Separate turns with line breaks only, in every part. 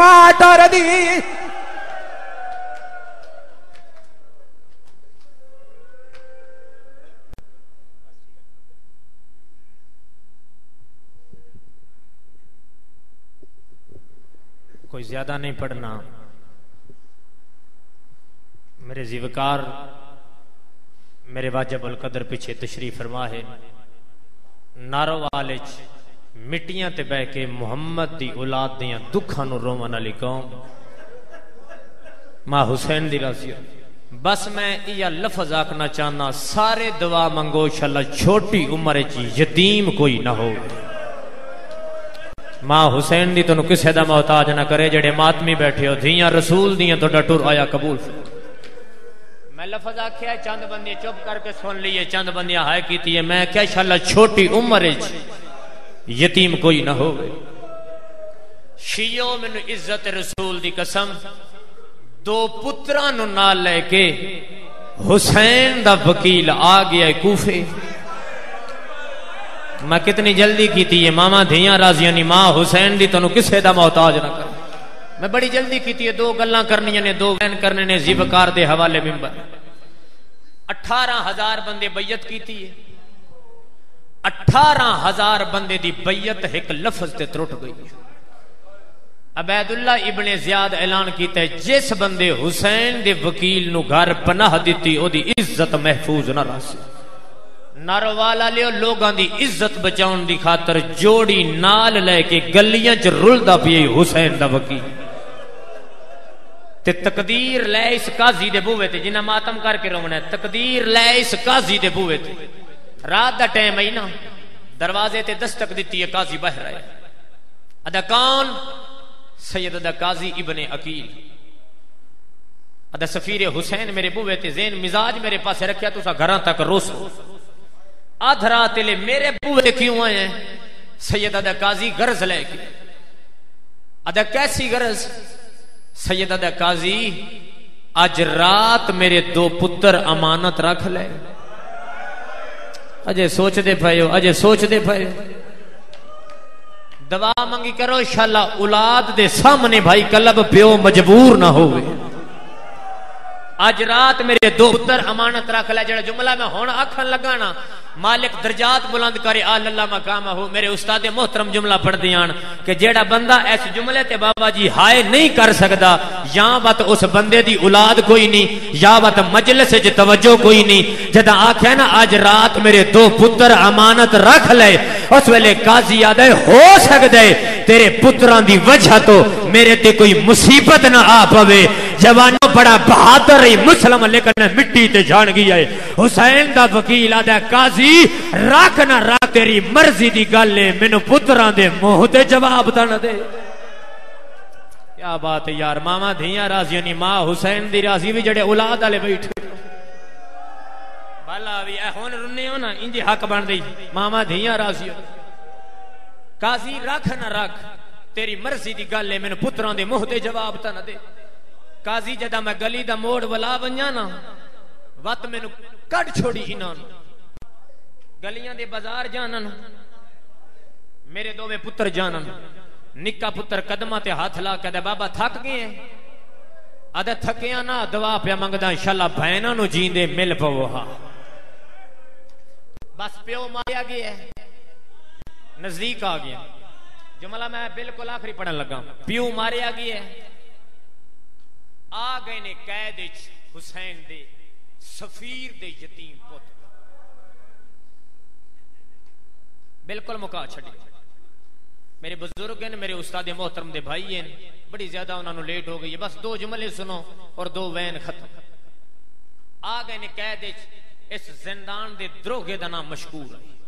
ماٹر دی
کوئی زیادہ نہیں پڑھنا. میرے زیوکار، میرے واجب القدر پیچھے تشریف فرما ہے. نارو والے مٹیاں تے بہ کے محمد دی اولاد دیاں دکھاں نو رومن علی قوم ماں حسین دی راضی بس میں یہ لفظ آکھنا چاہنا سارے دعا منگو شاللہ چھوٹی عمر چی یتیم کوئی نہ ہو ماں حسین دی تنو کسے دا محتاج نہ کرے جڑے ماتمی بیٹھے ہو دھیاں رسول دیاں تو ڈٹور آیا قبول میں لفظ آکھیا چند بندی چپ کر کے سن لیے چند بندی ہائے کیتی ہے میں کیا شاللہ چھوٹی عمر چی یتیم کوئی نہ ہو شیعو من عزت رسول دی قسم، دو پترانو نہ لے کے حسین دا وکیل آ گیا کوفے۔ میں کتنی جلدی کی تھی، یہ ماما دھیاں رازیانی ماں حسین دی، تنو کسے دا محتاج نہ کر۔ میں بڑی جلدی کی تھی دو گلاں کرنی نے، دو وین کرنے نے زیبکار دے حوالے ممبر اٹھارہ ہزار بندے بیعت کی تھی۔ اٹھارہ ہزار بندے دی بیعت ایک لفظ تے ترٹ گئی۔ عبید اللہ ابن زیاد اعلان کیتا ہے، جس بندے حسین دے وکیل نو گھر پناہ دیتی او دی عزت محفوظ نہ راسی ناروالا لیو، لوگاں دی عزت بچاؤن دی خاطر جوڑی نال لے کے گلیاں چ رلدا پئی حسین دا وکیل۔ تے تقدیر لے اس قاضی دے بوئے تے، جنہ ماتم کر کے رونا ہے، تقدیر لے اس قاضی دے بوئے تے۔ رات دا ٹائم ہے نا، دروازے تے دستک دیتی ہے قاضی بہ رہا ہے ادا کون سید ادا قاضی ابن عقیل۔ ادا سفیر حسین میرے بوئے تے زین مزاج میرے پاس رکھیا تو سا گھران تک روس آدھ رات لے میرے بوئے کیوں آئے ہیں؟ سید ادا قاضی غرض لے کے۔ ادا کیسی غرض؟ سید ادا قاضی، آج رات میرے دو پتر امانت رکھ لے۔ اجے سوچ دے پھائیو اجے سوچ دے پھائیو دعا منگی کرو، انشاءاللہ اولاد دے سامنے بھائی کلب پیو مجبور نہ ہوئے۔ آج رات میرے دو پتر امانت رکھ لے، جڑا جملہ میں ہونا اکھن لگانا مالک درجات بلند کرے، آل اللہ مقامہ ہو، میرے استاد محترم جملہ پڑھ دیان کہ جیڑا بندہ ایس جملے تے بابا جی ہائے نہیں کر سکدا، یا بات اس بندے دی اولاد کوئی نہیں، یا بات مجلس جی توجہ کوئی نہیں، جدا آکھے نا، آج رات میرے دو پتر امانت رکھ لے، اس ویلے قاضی آدھے ہو سکدے، تیرے پتران دی وجہ تو میرے تے کوئی مصیبت نہ آ پوے۔ جوانوں بڑا بہادر ہی مسلم لیکن مٹی تے جان گیا ہے۔ حسین دا وکیل آدھا قاضی راک نہ راک تیری مرضی دی گل ہے، مینو پتران دے موہ تے جواب تا نہ دے۔ کیا بات ہے یار، ماما دھیاں راضی نہیں ماں، حسین دی راضی بھی جڑے اولاد والے بیٹھے۔ بالا بھی اے ہون رنے ہو نا، انجی حق بن دی ماما دھیاں راضی ہو قاضی رکھ نہ رکھ تیری مرضی دی گل ہے، مینو پتران دے موہ تے جواب تا نہ دے۔ قاضی جدا میں گلی دا موڑ ولا بنیا نا، وقت میں نو کڑ چھوڑی انہوں گلیاں دے بازار جانن میرے دووے پتر جانن نکا پتر قدمہ تے ہاتھ لا کے دے بابا تھک گئے ہیں۔ ادھے تھکیاں نا دعا پیا منگدا، انشاءاللہ بہناں نو جیندے مل پو ہا۔ بس پیو ماریا گیا ہے۔ نزدیک آ گیا۔ جملہ میں بالکل آخری پڑھن لگا۔ پیو ماریا گیا ہے۔ آ گئے نے قید حسین دے سفیر دے یتیم پت۔ بالکل مکا چھڑی میرے بزرگ ہیں، میرے استاد محترم دے بھائی ہیں، بڑی زیادہ انہوں نے لیٹ ہو گئی ہے۔ بس دو جملے سنو اور دو وین ختم۔ آ گئے نے قید اس زندان دے دروگے دا نام مشکور۔ ہے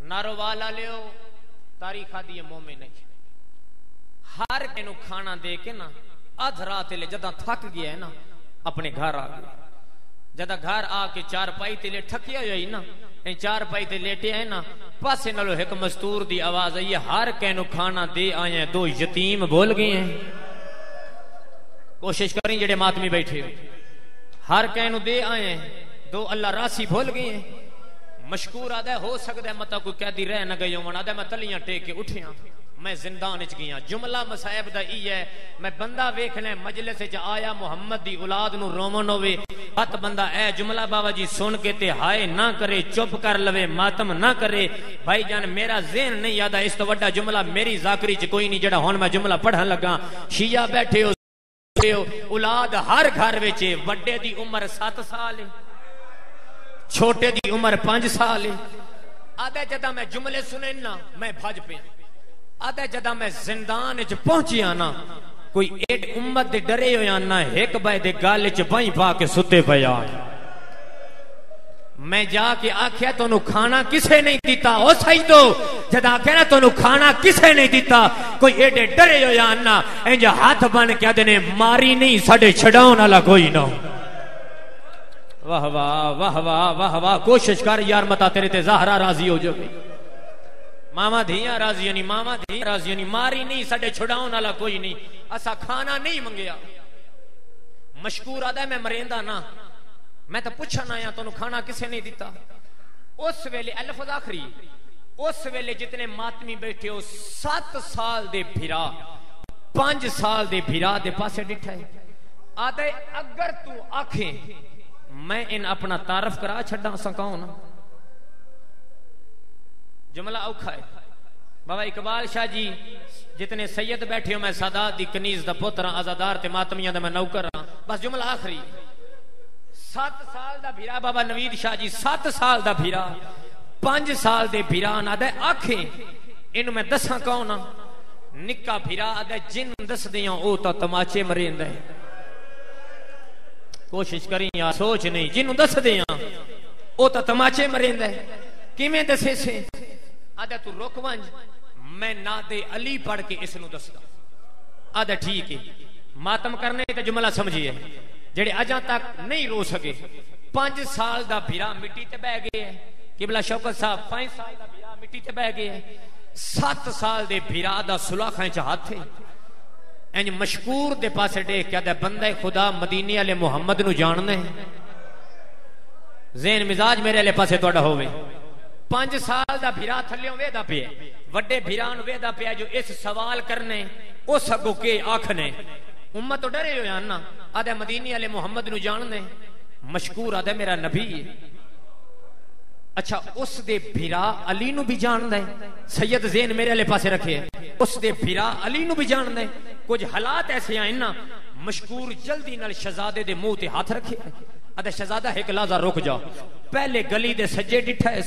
نارو والا لیو، تاریخ آدھی مومن نہیں ہر کینو کھانا دے کے نا آدھ رات لے جدہ تھک گیا ہے نا، اپنے گھر آ گیا۔ جدہ گھر آ کے چار پائی تے لے ٹھکیا ہوئی نا چار پائی تے لیٹے ہیں نا، پاسے نلو ایک مستور دی آواز ہے یہ ہر کینو کھانا دے آئے ہیں، دو یتیم بول گئے ہیں۔ کوشش کریں جڑے ماتمی بیٹھے ہو ہر کینو دے آئے ہیں، دو اللہ راسی بھول گئے ہیں۔ مشکور آدھا ہو سکتا ہے مطلب کوئی قیدی رہ نہ گئی ہوں، آدھا میں تلیاں ٹیک کے اٹھیاں میں زندان اچ گیا ہاں۔ جملہ مسائب دا ای ہے، میں بندہ ویکھنا مجلس اچ آیا محمد دی اولاد نو رومن ہوئے بات بندہ، اے جملہ بابا جی سن کے تے ہائے نہ کرے، چپ کر لوے، ماتم نہ کرے۔ بھائی جان، میرا ذہن نہیں یادا اس تو وڈا جملہ میری ذاکری چ کوئی نہیں، جڑا ہن میں جملہ پڑھن لگا۔ شیعہ بیٹھے ہو اولاد ہر گھر وچ وڈے دی عمر 7 سال ہے، چھوٹے دی عمر 5 سال ہے۔ آدھے جدا میں جملے سنے نا میں بھج پہ آدھے جدا میں زندان اچ پہنچی آنا، کوئی ایڈ امت دے ڈرے ہو یا ایک بائے دے گال اچ بائیں پا کے ستے پہ آ۔ میں جا کے آکھیا تو نو کھانا کسے نہیں دیتا۔ او سہی دو جدا آکھیا نا تو نو کھانا کسے نہیں دیتا۔ کوئی ایڈے ڈرے ہو یا انجا ہاتھ بن کے آدھنے ماری نہیں ساڑے چھڑاؤں والا کوئی نہ واہ واہ واہ واہ واہ واہ، کوشش کر یار متا، تیرے تے زہرا راضی ہو جو۔ گئی ماما دھیاں راضی نہیں ماما دھیاں راضی نہیں ماری نہیں سڈے چھڑاؤں والا کوئی نہیں اسا کھانا نہیں منگیا۔ مشکور آدھا میں مریندا نا میں تو پوچھنا آیا تو کھانا کسے نہیں دیتا اس ویلے الفظ آخری، اس ویلے جتنے ماتمی بیٹھے ہو، سات سال دے بھیرا پانچ سال دے بھیرا دے پاسے ڈٹھا ہے۔ آدھے اگر تو آنکھیں میں ان اپنا تعارف کرا چھڑا سکاؤں نا جملہ اوکھا ہے۔ بابا اقبال شاہ جی جتنے سید بیٹھے ہو میں سادات دی کنیز دا پتر ہاں ازادار تے ماتمیاں دا میں نوکر ہاں۔ بس جملہ آخری۔ سات سال دا بھیرا، بابا نوید شاہ جی سات سال دا بھیرا۔ پانچ سال دے بھیرا نہ دے آنکھیں۔ انہوں میں دساں کون ہاں؟ نکا بھیرا دے جن دس دیاں، او تا تماچے مرین دے کوشش کریں یا سوچ نہیں جنوں دس دیاں، او تا تماچے مرین دے کیمیں دسے سے؟ آدھا تو رک ونج میں نادے علی پڑھ کے اس نو دستا۔ آدھا ٹھیک ہے۔ ماتم کرنے تے جملہ سمجھئے جڑے اجاں تک نہیں رو سکے، پانچ سال دا بھیرا مٹی تے بہ گئے ہیں۔ قبلہ شوکت صاحب پانچ سال دا بھیرا مٹی تے بہ گئے ہیں۔ سات سال دے بھیرا دا سلاخیں چاہت تھے این مشکور دے پاسے ڈے کیا دے بندہ خدا مدینی علی محمد نو جاننے زین مزاج میرے علی پاسے توڑا ہوئے پانچ سال دا بھیرا تھلیوں وے دا پہ وڈے بھیران وے دا پہ جو اس سوال کرنے، اس اگو کے آکھنے۔ امت تو ڈرے ہو یا آدھے مدینی علی محمد نو جاننے۔ مشکور آدھے میرا نبی اچھا اس دے بھیرا علی نو بھی جان دے سید زین میرے علی پاسے رکھے اس دے بھیرا علی نو بھی جان دے کچھ حالات ایسے ہیں نا، مشکور جلدی نال شہزادے دے منہ تے ہاتھ رکھے۔ ادھے شہزادہ ایک لازہ رک جاؤ۔ پہلے گلی دے سجے ڈٹھا ہے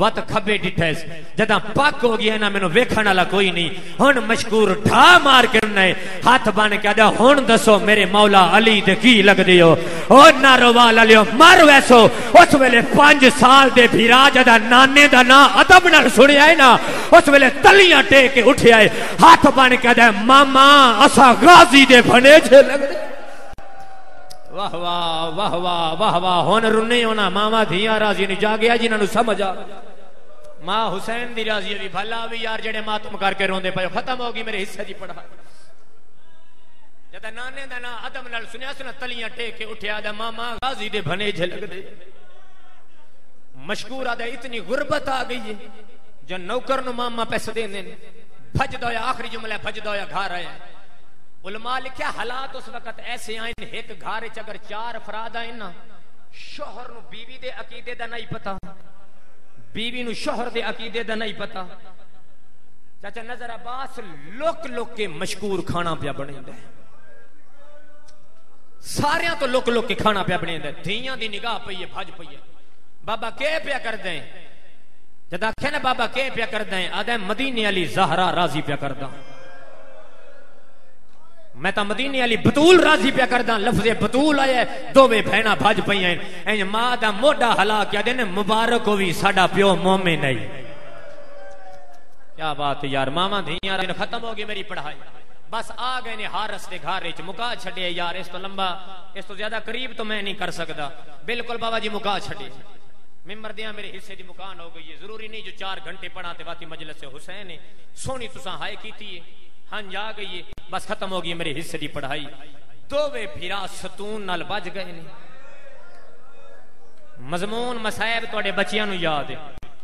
وت کھبے ڈٹھے جدا پاک ہو گیا نا میں مینوں ویکھن والا کوئی نہیں۔ ہن مشکور ڈھا مار کے نے ہاتھ بن کے آدھا ہن دسو میرے مولا علی دے کی لگ دیو او ناروال علیو مر ویسو اس ویلے پانچ سال دے بھیرا جدا نانے دا نا ادب نال سنیا ہے نا۔ اس ویلے تلیاں ٹیک کے اٹھیا ہے ہاتھ بن کے آدھا ماما، اسا غازی دے بنے چھے لگ دے واہ واہ واہ واہ واہ واہ ہون رنے ہونا ماما دھیاں راضی نہیں جا گیا جنہوں سمجھ آ ماں حسین دی راضی بھی بھلا بھی یار جڑے ماتم کر کے روندے پے ختم ہوگی میرے حصے دی پڑھا جدا نانے دا نا ادم نال سنیا سنا تلیاں ٹیک کے اٹھیا دا ماما غازی دے بھنے جھلک دے مشکور آدھا اتنی غربت آ گئی ہے جو نوکر نو ماما پیسے دے بھج دویا آخری جملہ بھج دویا گھر آیا علماء لکھیا حالات اس وقت ایسے آئیں ایک گھار اگر چار افراد آئیں نا، شوہر نو بیوی دے عقیدے دا نہیں پتا بیوی نو شوہر دے عقیدے دا نہیں پتا چاچا نظر عباس لوک لوک کے مشکور کھانا پیا بنے دے ساریاں تو لوک لوک کے کھانا پیا بنے دے دھیاں دی نگاہ پئی ہے، بھج پئی ہے۔ بابا کے پیا کر دیں جدا کہنا بابا کے پیا کر دیں آدھے مدینے علی زہرا راضی پیا کر دیں میں تا مدینے علی بطول راضی پیا کردا لفظ بطول آیا ہے دوویں بہنا بھج پئیاں این ماں دا موڈا ہلا کیا دین، مبارک ہوئی ساڈا پیو مومن نہیں کیا بات یار ماما دھیاں رہن، ختم ہو گئی میری پڑھائی۔ بس آ گئے نے ہارس دے گھر وچ، مکا چھڈے یار، اس تو لمبا، اس تو زیادہ قریب تو میں نہیں کر سکدا۔ بالکل بابا جی مکا چھڈے۔ ممبر دیاں، میرے حصے دی مکان ہو گئی ہے۔ ضروری نہیں جو چار گھنٹے پڑھا تے واتی مجلس حسین سونی تساں ہائے کیتی ہے۔ ہاں جا گئی ہے۔ بس ختم ہو گئی میرے حصے دی پڑھائی۔ دو وے پھرا ستون نال بج گئے نے۔ مضمون مسائب توڑے بچیاں نو یاد ہے۔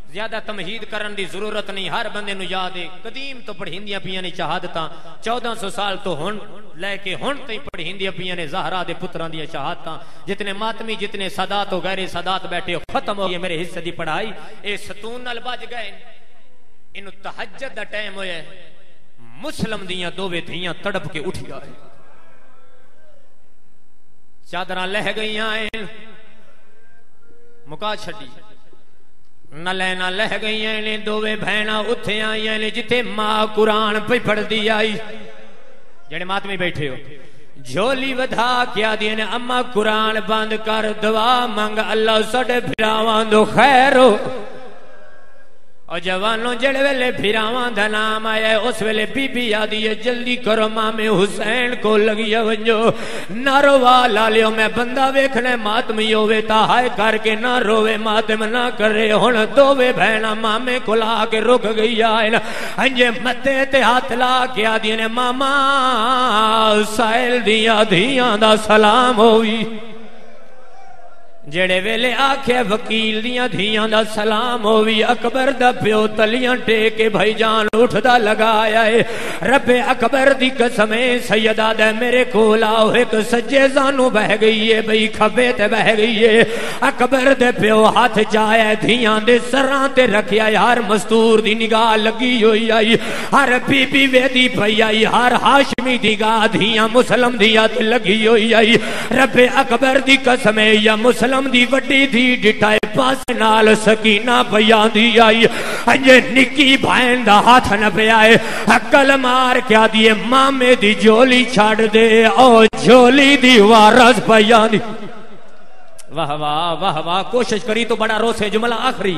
زیادہ تمہید کرن دی ضرورت نہیں، ہر بندے نو یاد ہے۔ قدیم تو پڑھیندیاں پیاں نے شہادتاں۔ چودہ سو سال تو ہن، لے کے ہن تے پڑھیندیاں پیاں نے زہرا دے پتراں دی شہادتاں۔ جتنے ماتمی، جتنے سادات و غیر سادات بیٹھے، ختم ہو گئے میرے حصے دی پڑھائی۔ اے ستون نال بج گئے۔ انو تہجد دا ٹائم ہویا ہے۔ مسلم دیاں دووے دھیاں تڑپ کے اٹھ گئے چادراں لہ گئیاں ہیں۔ مکا چھڈی۔ نہ لینا لہ گئی ہیں دووے بہنا اتھے آئی ہیں جتے ماں قرآن پہ پڑھ دی آئی۔ جڑے ماتمی بیٹھے ہو۔ جھولی ودھا کیا دینے اما قرآن بند کر، دعا مانگ اللہ سڑے بھراوان دو خیر ہو۔ اور جوانوں جڑے ویلے پھراوان دا نام آیا ہے، اس ویلے بی بی آدھی ہے، جلدی کرو مام حسین کو لگی ونجو۔ نہ روا لالیو، میں بندہ ویکھنے ماتمی ہوئے تا ہائے کر کے نہ روے ماتم نہ کرے۔ ہن دووے بہنا مامے کو لا کے رک گئی آئے انجے متے تے ہاتھ لا کے آدھی نے، ماما، سائل دیا دھیاں دا سلام ہوئی۔ جڑے ویلے آکھے وکیل دیاں دھیاں دا سلام ہووی اکبر دا پیو تلیاں ٹیکے، بھائی جان اٹھ دا لگایا ہے رب اکبر دی قسمیں سیدہ دے میرے کولا ایک سجے زانو بہ گئی ہے بھئی کھبے تے بہ گئی ہے اکبر دے پیو ہاتھ جایا دھیاں دے سران تے رکھیا ہر مستور دی نگاہ لگی ہوئی آئی۔ ہر بی بی ویدی پئی آئی۔ ہر ہاشمی دی گاہ دھیاں مسلم دیا تے لگی ہوئی آئی۔ رب اکبر دی قسمیں یا مسلم سلم دی وڈی دی ڈٹائے پاس نال سکینہ بیان دی آئی انجے نکی بھائن دا ہاتھ نہ پہ آئے اکل مار کیا دیئے مامے دی جولی چھاڑ دے او جولی دی وارز بیان دی واہ واہ واہ واہ کوشش کری تو بڑا رو سے جملہ آخری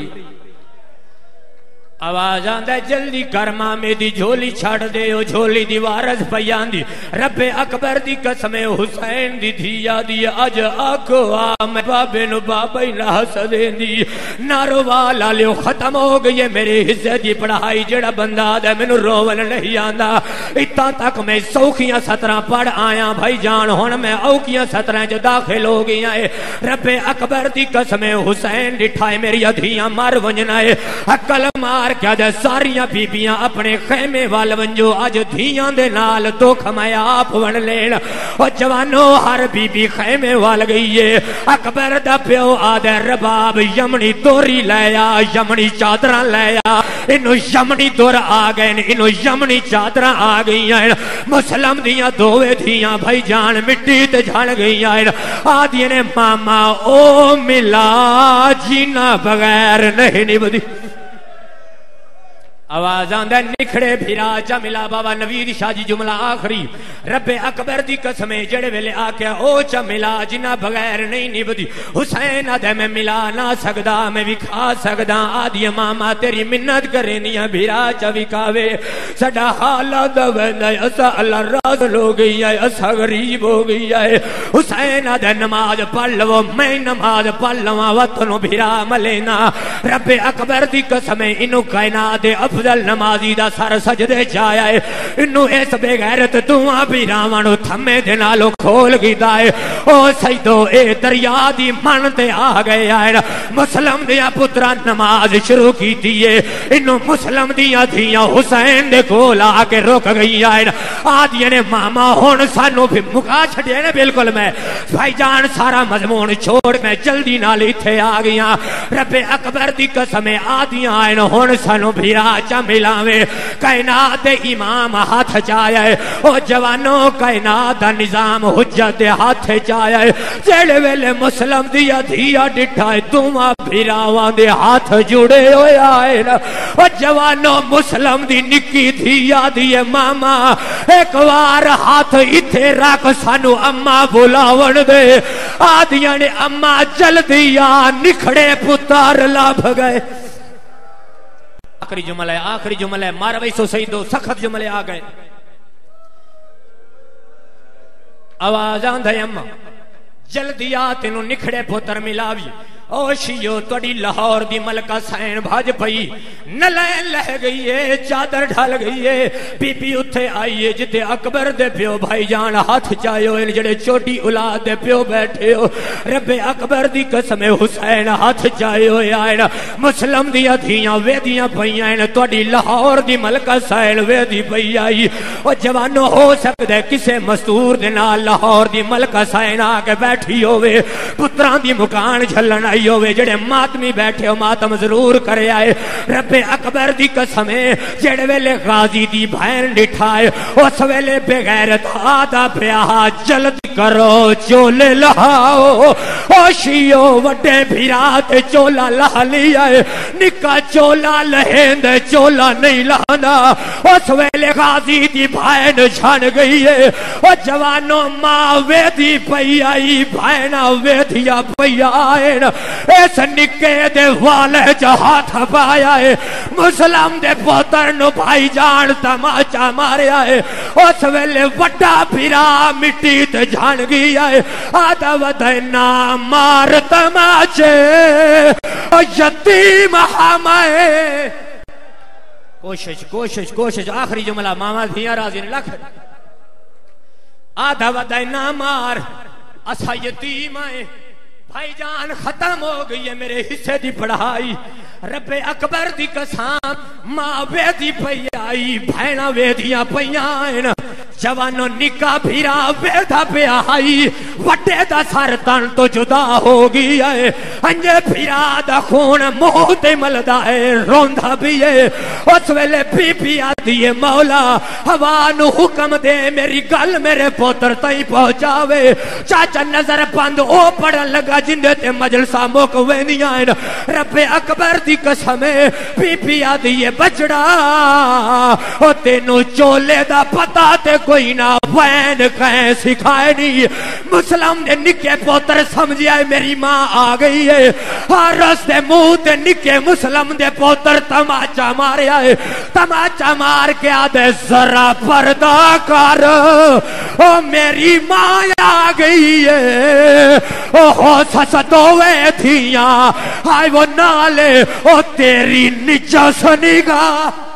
آواز آندہ جلدی کرما میں دی جھولی چھاڑ دے، او جھولی دی وارز پیان دی۔ رب اکبر دی قسم حسین دی دھیا دی۔ اج آکو آم بابے نو بابے نہ سدے دی۔ نارو والا لیو ختم ہو گئی میرے حصے دی پڑھائی۔ جڑا بندہ دے میں نو روول نہیں آندہ اتا تک میں سوکیاں سترہ پڑھ آیا بھائی جان ہون میں اوکیاں سترہ جو داخل ہو گئی آئے رب اکبر دی قسم حسین ڈٹھائے میری ادھیاں مار ونجنا ہے اکل مار مار کیا جائے ساریاں بیبیاں اپنے خیمے وال ونجو آج دھیاں دے نال تو کھمایا آپ ون لین اور جوانو ہر بی بی خیمے وال گئی ہے اکبر دا پیو آدھے رباب یمنی توری لیا یمنی چادران لیا انو یمنی دور آگئے انو یمنی چادران آگئی ہیں مسلم دیاں دووے دیاں بھائی جان مٹی تے جھڑ گئی ہیں آدھی نے ماما او ملا جینا بغیر نہیں نہیں بدی آواز آندہ نکھڑے بھیرا چا ملا بابا نوید شاہ جی جملہ آخری۔ رب اکبر دی قسمیں جڑے ویلے آکیا او چا ملا جنہ بغیر نہیں نبدی حسین آدھے میں ملا نہ سکدا، میں بھی کھا سکدا، آدھی ماما تیری منت کرنیا بھیرا چا بھی کاوے سڑا حالا دوندہ اسا اللہ راز لو گئی ہے اسا غریب ہو گئی ہے حسین آدھے نماز پڑھ لو، میں نماز پڑھ لو وطنو بھیرا ملینا رب اکبر دی قسمیں انو کائنات اب افضل نمازی دا سر سجدے چایا ہے۔ انو اس بے غیرت دعا بھی راوانو تھمے دے نالو کھول گی دائے او سیدو اے دریا دی من تے آ گئے آئے مسلم دیا پترا نماز شروع کی دیئے انو مسلم دیا دیا حسین دے کھول آ کے روک گئی آئے آدھیا نے، ماما ہون سانو بھی مکا چھڑے نے بالکل میں۔ بھائی جان، سارا مضمون چھوڑ میں جلدی نالی تھے آ گیا۔ رب اکبر دی قسم آدھیا آئے ہون سانو بھی راج چا ملاوے، کائنات امام ہاتھ چایا ہے او جوانوں کائنات نظام حجت ہاتھ چایا ہے جیڑے ویلے مسلم دیا دیا ڈٹھا ہے تمہا پھراوان دے ہاتھ جڑے ہوئے آئے۔ او جوانوں مسلم دی نکی دیا دیے ماما، ایک وار ہاتھ اتھے راک سانو اما بلاون دے۔ آدھیاں نے اما جل دیا نکھڑے پتار لابھ گئے۔ آخری جملہ ہے، آخری جملہ ہے مارا ویسو سیدو سخت جملے آ گئے۔ آواز آن اما، جلدی آ تینوں نکھڑے پوتر ملاوی۔ او شیو توڑی لاہور دی ملکہ سین بھاج پئی۔ نلین لہ گئی ہے، چادر ڈھال گئی ہے۔ بی بی اتھے آئیے جتے اکبر دے پیو بھائی جان ہاتھ چاہے ان جڑے چھوٹی اولاد دے پیو بیٹھے ہو۔ رب اکبر دی قسم حسین ہاتھ چاہے آئین۔ مسلم دیا دھیاں وے دیا پئی آئین توڑی لاہور دی ملکہ سین وے دی پئی آئی۔ او جوانو، ہو سکدے کسے مستور دینا لاہور دی ملکہ سین آگے بیٹھی ہوئے پتران دی مکان جھلن آئی۔ آئی ہوئے جڑے ماتمی بیٹھے ہو، ماتم ضرور کرے آئے۔ رب اکبر دی قسمیں جڑے ویلے غازی دی بھین ڈٹھائے، اس ویلے بغیرت آدھا پیاہا جلد کرو چولے لہاؤ۔ او شیو وڈے بھیرات چولا لہ لیا ہے۔ نکا چولا لہند چولا نہیں لہنا۔ اس ویلے غازی دی بھین جھان گئی ہے۔ او جوانوں ماں ویدی پئی آئی بھینا ویدیا پئی آئین اس نکے دے والے جہاں تھا پایا ہے، مسلم دے پوتر نو بھائی جان تماچا ماریا ہے۔ اس ویلے وڈا پیرا مٹی تے جان گیا ہے۔ آدھا ودینا مار تماچے۔ یتیم ہمائے۔ کوشش کوشش کوشش۔ آخری جملہ، ماما دھیا رازی نے لکھ۔ آدھا ودینا مار۔ اسا یتیم آئے۔ بھائی جان، ختم ہو گئی ہے میرے حصے دی پڑھائی۔ رب اکبر دی قسم، ماں ویدی پئی آئی بھینا ویدیاں پئی آئین جوانو نکا بھیرا ویدہ پہ آئی۔ وٹے دا سر تو جدا ہو گئی ہے۔ انجے بھیرا دا خون موہ دے ملدہ ہے روندہ بھی ہے۔ اس ویلے پی پی آدھی ہے مولا ہوانو حکم دے، میری گل میرے پوتر تائی پہنچاوے۔ چاچا نظر پند او پڑھن لگا جندے تے مجلسہ موک وینی آئین۔ رب اکبر دی قسمیں پی پی آدھی ہے بچڑا او تینو چولے دا پتا تے کوئی نہ وین کہیں سکھائے نہیں۔ مسلم نے نکے پوتر سمجھیا ہے میری ماں آ گئی ہے ہر رستے موہ تے نکے مسلم دے پوتر تماچا ماریا ہے تماچا مار یار کیا دے ذرا پردہ کر۔ او میری ماں آ گئی ہے۔ او ہو سستوے تھیاں آئے وہ نالے، او تیری نچا نگاہ۔